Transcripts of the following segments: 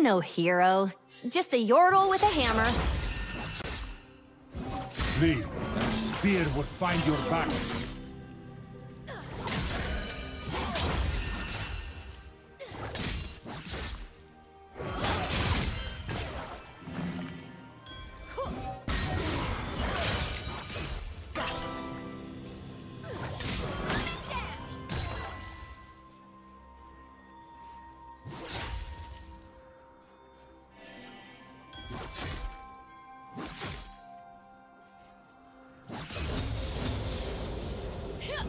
No hero. Just a yordle with a hammer. And a spear would find your back.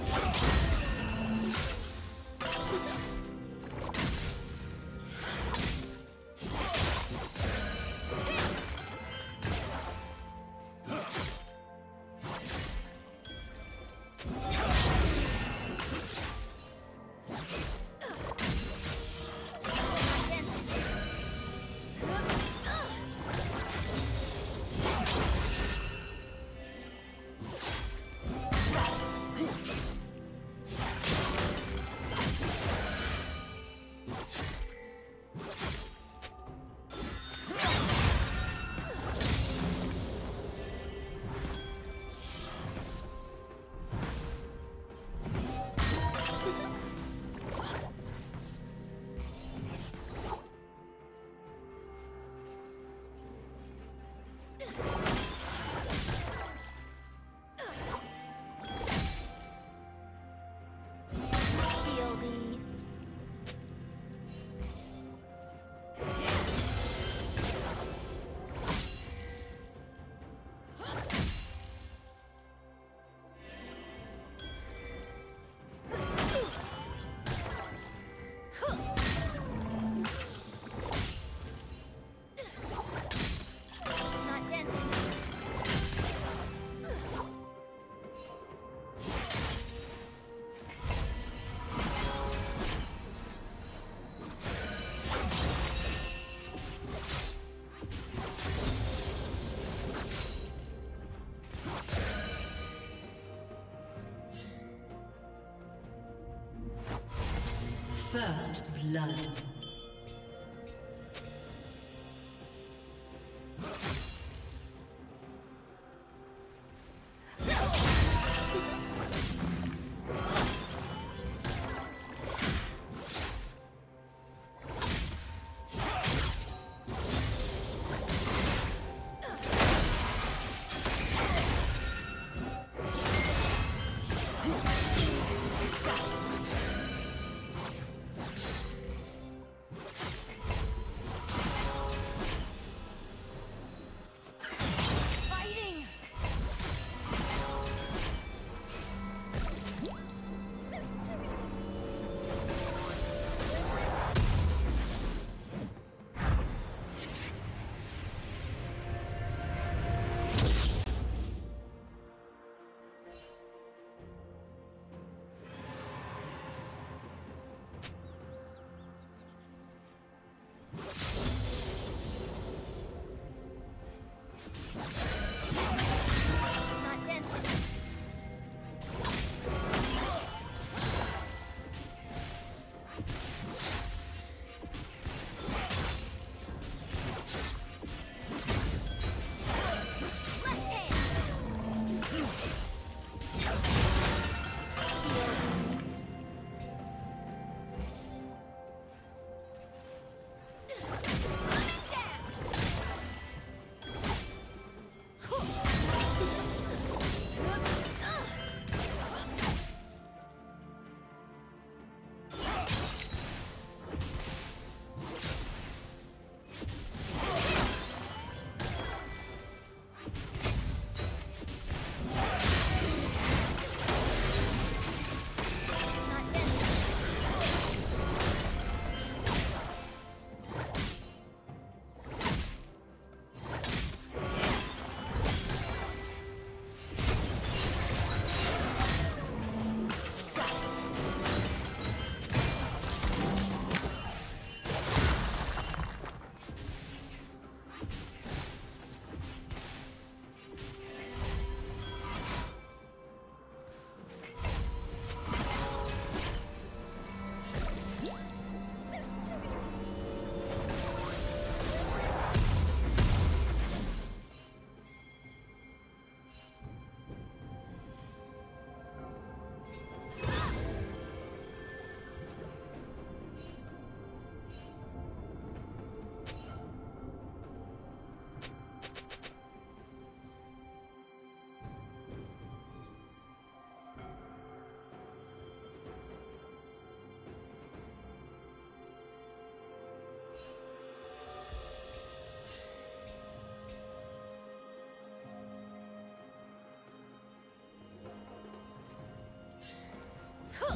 Let's. First blood. 呵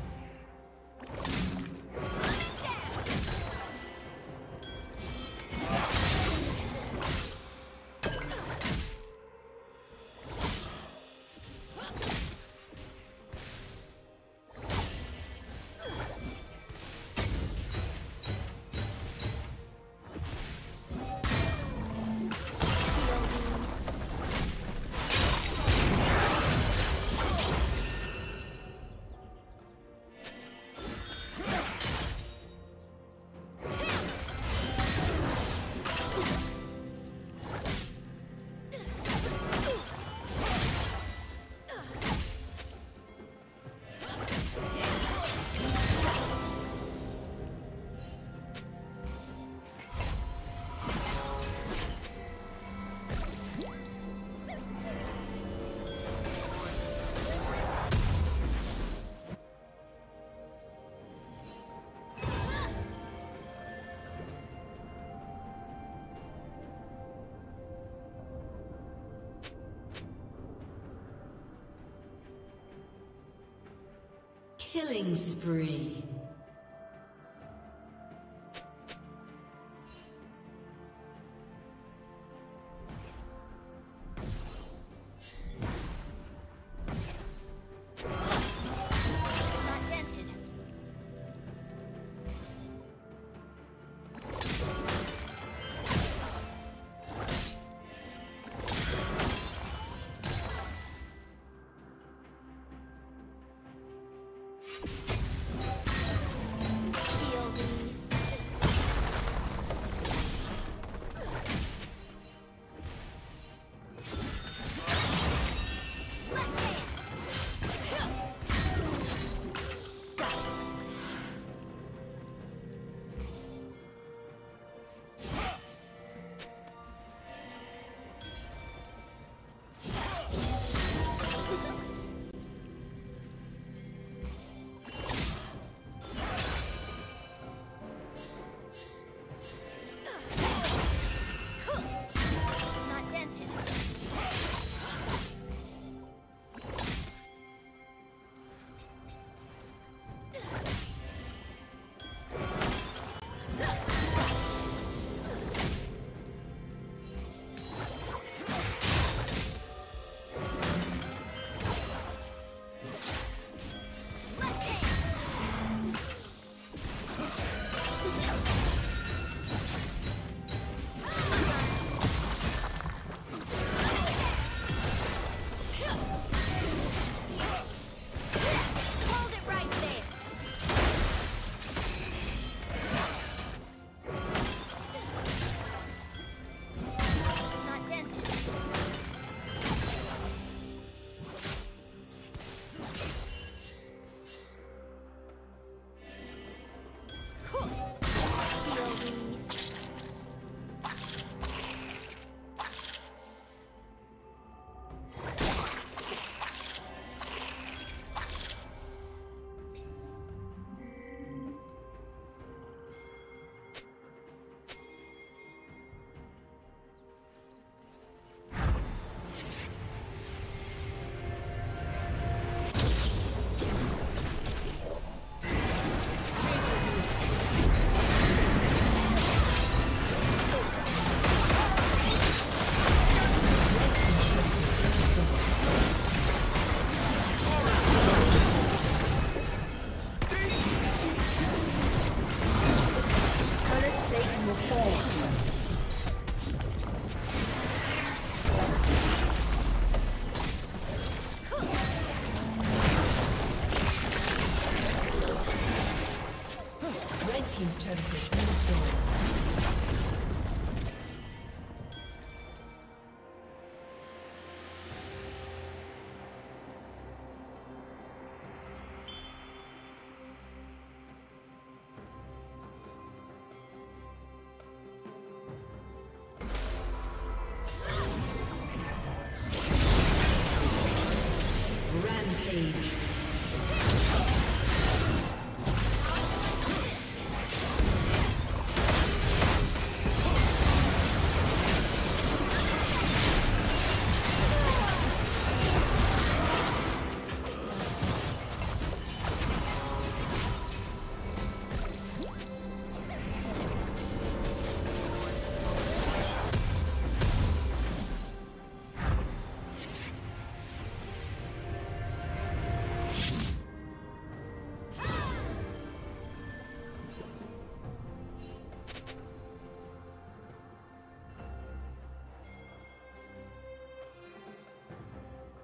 Killing spree.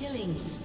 Killing spree.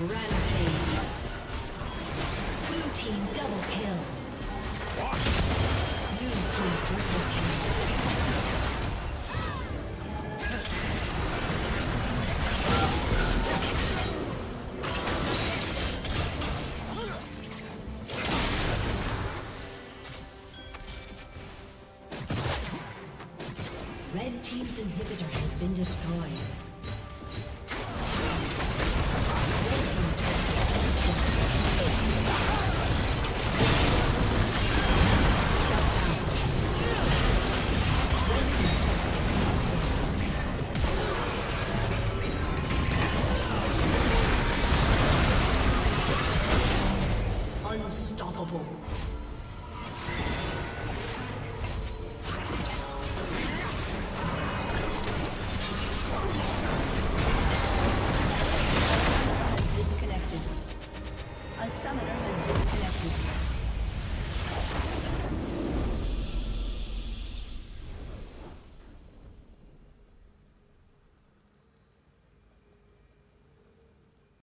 Team double kill. What? Team triple kill.